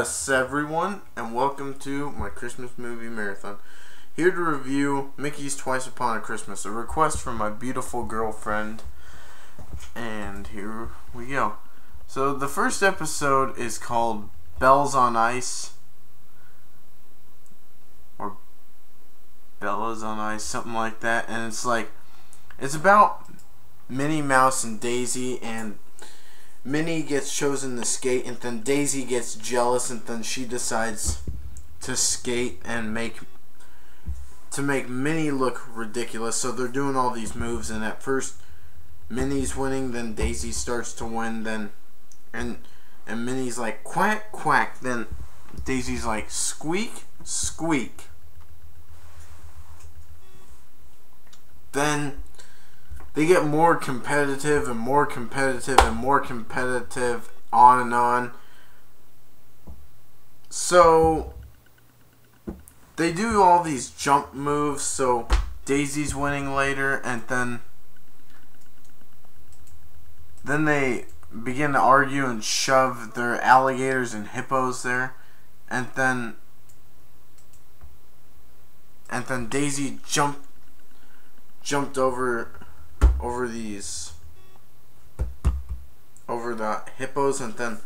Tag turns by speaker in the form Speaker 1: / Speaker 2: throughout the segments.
Speaker 1: Christmas, everyone, and welcome to my Christmas movie marathon. Here to review Mickey's Twice Upon a Christmas, a request from my beautiful girlfriend. And here we go. So, the first episode is called Belles on Ice. Or Bellas on Ice, something like that. And it's like, it's about Minnie Mouse and Daisy, and Minnie gets chosen to skate, and then Daisy gets jealous, and then she decides to skate and make to make Minnie look ridiculous. So they're doing all these moves, and at first Minnie's winning, then Daisy starts to win, then and and Minnie's like quack quack, then Daisy's like squeak squeak. Then they get more competitive and more competitive and more competitive on and on. So they do all these jump moves so Daisy's winning later and then then they begin to argue and shove their alligators and hippos there and then and then Daisy jumped jumped over over these over the hippos and then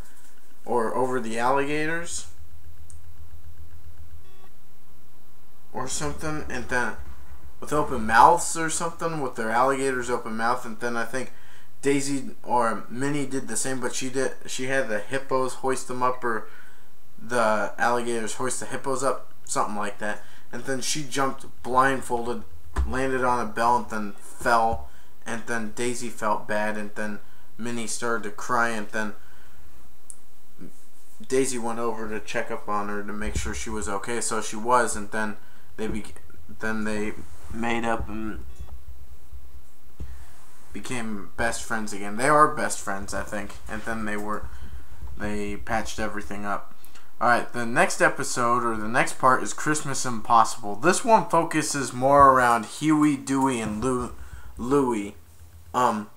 Speaker 1: or over the alligators? Or something and then with open mouths or something with their alligators open mouth and then I think Daisy or Minnie did the same but she did she had the hippos hoist them up or the alligators hoist the hippos up something like that. And then she jumped blindfolded landed on a bell and then fell and then Daisy felt bad, and then Minnie started to cry, and then Daisy went over to check up on her to make sure she was okay. So she was, and then they be, then they made up and became best friends again. They are best friends, I think, and then they were they patched everything up. All right, the next episode or the next part is Christmas Impossible. This one focuses more around Huey, Dewey, and Lou. Louie, um,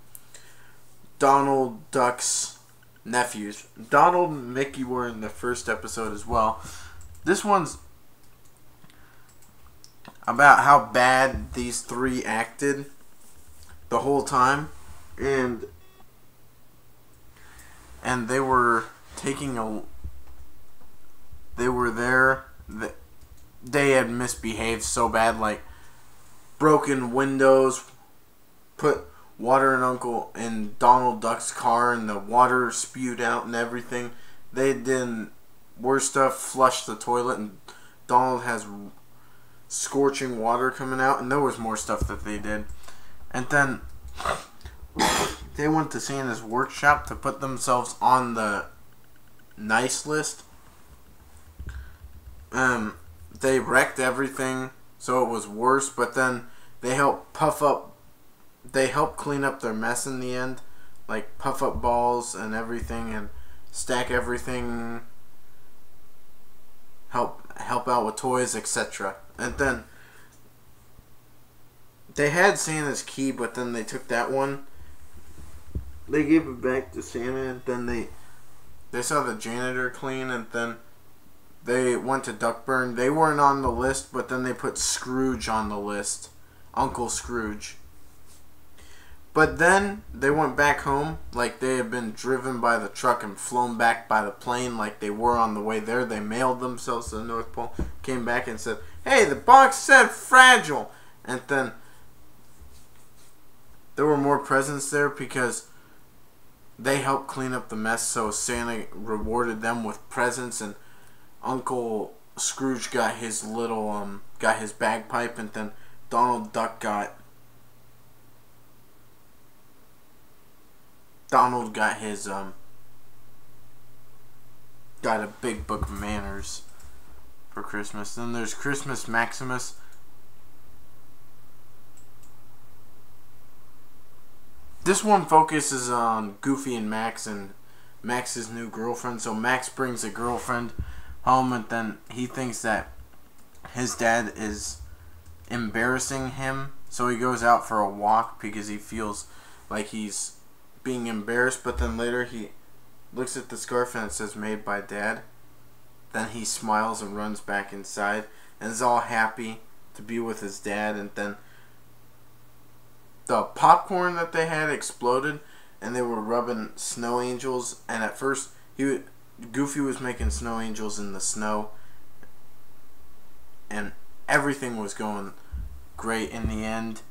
Speaker 1: Donald Duck's nephews. Donald and Mickey were in the first episode as well. This one's about how bad these three acted the whole time, and and they were taking a. They were there. They had misbehaved so bad, like broken windows, put water and Uncle in Donald Duck's car and the water spewed out and everything. They did worse stuff, flushed the toilet, and Donald has scorching water coming out, and there was more stuff that they did. And then they went to Santa's workshop to put themselves on the nice list. Um, they wrecked everything, so it was worse. But then they helped puff up they help clean up their mess in the end, like puff up balls and everything, and stack everything. Help help out with toys, etc. And then they had Santa's key, but then they took that one. They gave it back to Santa, and then they they saw the janitor clean, and then they went to Duckburg. They weren't on the list, but then they put Scrooge on the list, Uncle Scrooge. But then they went back home like they had been driven by the truck and flown back by the plane like they were on the way there. They mailed themselves to the North Pole, came back and said, Hey, the box said fragile. And then there were more presents there because they helped clean up the mess, so Santa rewarded them with presents, and Uncle Scrooge got his little um got his bagpipe, and then Donald Duck got Donald got his um got a big book of manners for Christmas. Then there's Christmas Maximus. This one focuses on Goofy and Max and Max's new girlfriend. So Max brings a girlfriend home and then he thinks that his dad is embarrassing him. So he goes out for a walk because he feels like he's being embarrassed, but then later he looks at the scarf and it says made by dad. Then he smiles and runs back inside and is all happy to be with his dad and then the popcorn that they had exploded and they were rubbing snow angels and at first he Goofy was making snow angels in the snow and everything was going great in the end.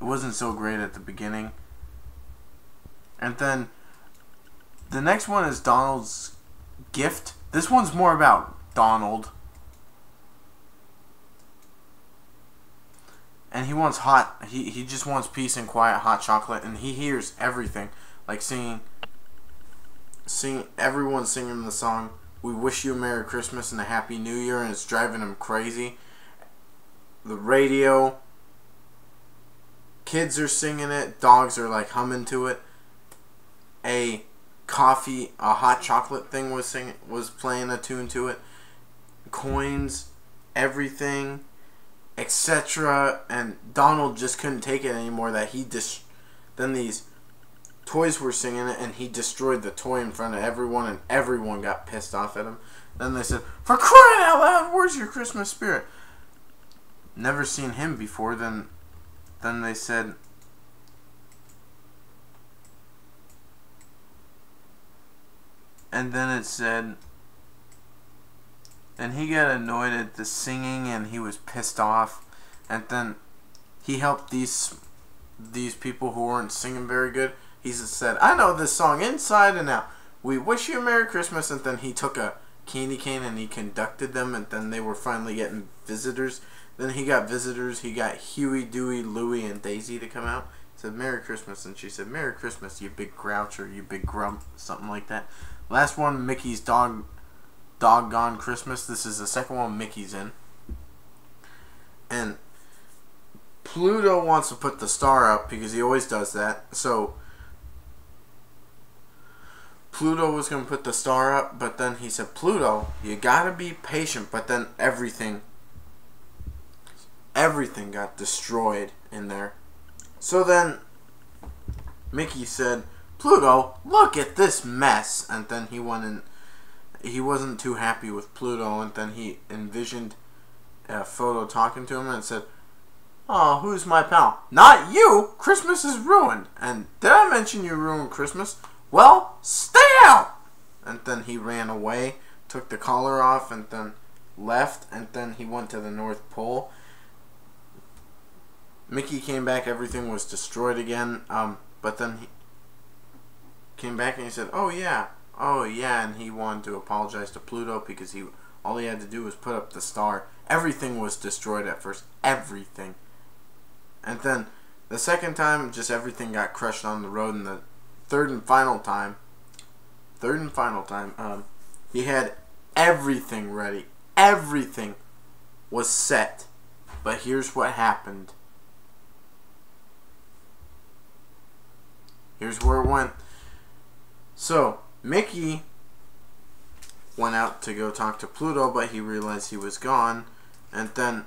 Speaker 1: It wasn't so great at the beginning. And then the next one is Donald's gift. This one's more about Donald. And he wants hot he, he just wants peace and quiet hot chocolate and he hears everything. Like singing sing everyone singing the song We Wish You a Merry Christmas and a Happy New Year and it's driving him crazy. The radio kids are singing it, dogs are like humming to it a coffee, a hot chocolate thing was singing, was playing a tune to it. Coins, everything, etc. And Donald just couldn't take it anymore. That he just then these toys were singing it, and he destroyed the toy in front of everyone, and everyone got pissed off at him. Then they said, "For crying out loud, where's your Christmas spirit?" Never seen him before. Then, then they said, and then it said and he got annoyed at the singing and he was pissed off. And then he helped these these people who weren't singing very good. He said i know this song inside and out. We wish you a merry christmas and then he took a candy cane and he conducted them. And then they were finally getting visitors then he got visitors he got huey dewey louie and daisy to come out he said merry christmas and she said merry christmas you big groucher you big grump something like that Last one, Mickey's Dog Doggone Christmas. This is the second one Mickey's in. And Pluto wants to put the star up because he always does that. So Pluto was going to put the star up, but then he said, Pluto, you got to be patient. But then everything, everything got destroyed in there. So then Mickey said, Pluto, look at this mess. And then he went and he wasn't too happy with Pluto, and then he envisioned a photo talking to him and said, Oh, who's my pal? Not you! Christmas is ruined. And did I mention you ruined Christmas? Well, stay out! And then he ran away, took the collar off, and then left, and then he went to the North Pole. Mickey came back, everything was destroyed again, um, but then he, came back and he said, "Oh yeah, oh yeah," and he wanted to apologize to Pluto because he all he had to do was put up the star. Everything was destroyed at first, everything, and then the second time, just everything got crushed on the road. And the third and final time, third and final time, um, he had everything ready. Everything was set, but here's what happened. Here's where it went. So, Mickey went out to go talk to Pluto, but he realized he was gone. And then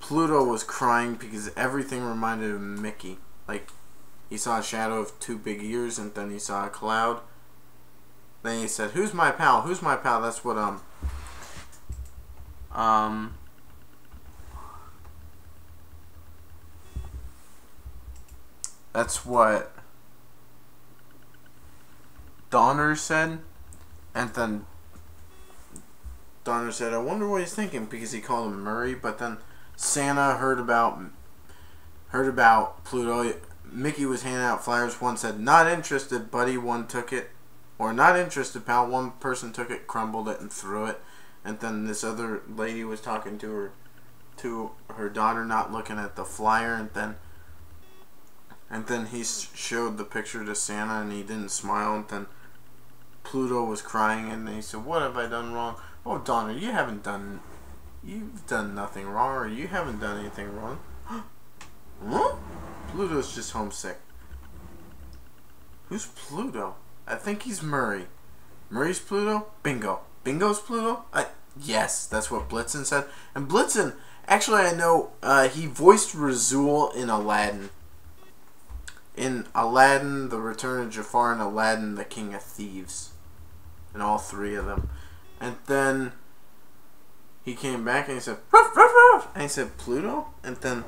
Speaker 1: Pluto was crying because everything reminded him of Mickey. Like, he saw a shadow of two big ears, and then he saw a cloud. Then he said, Who's my pal? Who's my pal? That's what, um. Um. That's what Donner said, and then Donner said, "I wonder what he's thinking," because he called him Murray. But then Santa heard about heard about Pluto, Mickey was handing out flyers. One said, "Not interested, buddy." One took it, or "Not interested, pal." One person took it, crumbled it, and threw it. And then this other lady was talking to her, to her daughter, not looking at the flyer. And then, and then he showed the picture to Santa, and he didn't smile. And then Pluto was crying, and he said, "What have I done wrong?" Oh, Donna, you haven't done, you've done nothing wrong, or you haven't done anything wrong. huh? Pluto's just homesick. Who's Pluto? I think he's Murray. Murray's Pluto? Bingo. Bingo's Pluto? I, yes, that's what Blitzen said. And Blitzen, actually, I know uh, he voiced Razoul in Aladdin. In Aladdin, The Return of Jafar, and Aladdin, The King of Thieves. In all three of them. And then he came back and he said, ruff, ruff, ruff. And he said, Pluto? And then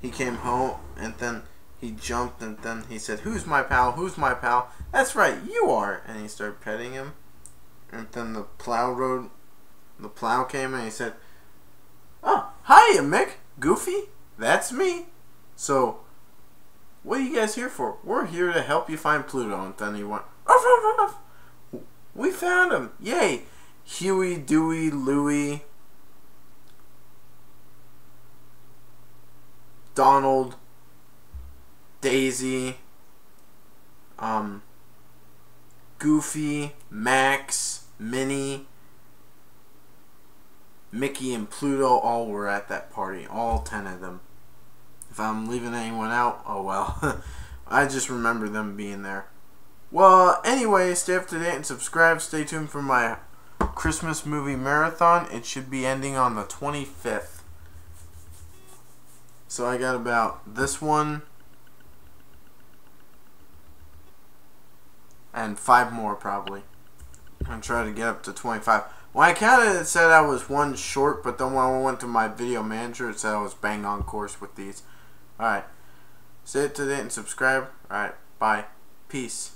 Speaker 1: he came home and then he jumped and then he said, Who's my pal? Who's my pal? That's right, you are. And he started petting him. And then the plow road, the plow came and he said, Oh, hiya, Mick. Goofy? That's me. So, what are you guys here for? We're here to help you find Pluto. And then he went, ruff, ruff. We found him. Yay. Huey, Dewey, Louie, Donald, Daisy, um, Goofy, Max, Minnie, Mickey, and Pluto all were at that party. All ten of them. If I'm leaving anyone out, oh well. I just remember them being there. Well, anyway, stay up to date and subscribe. Stay tuned for my Christmas movie marathon. It should be ending on the 25th. So I got about this one and five more probably. I'm trying to get up to 25. When I counted, it said I was one short, but then when I went to my video manager, it said I was bang on course with these. Alright. Stay up to date and subscribe. Alright. Bye. Peace.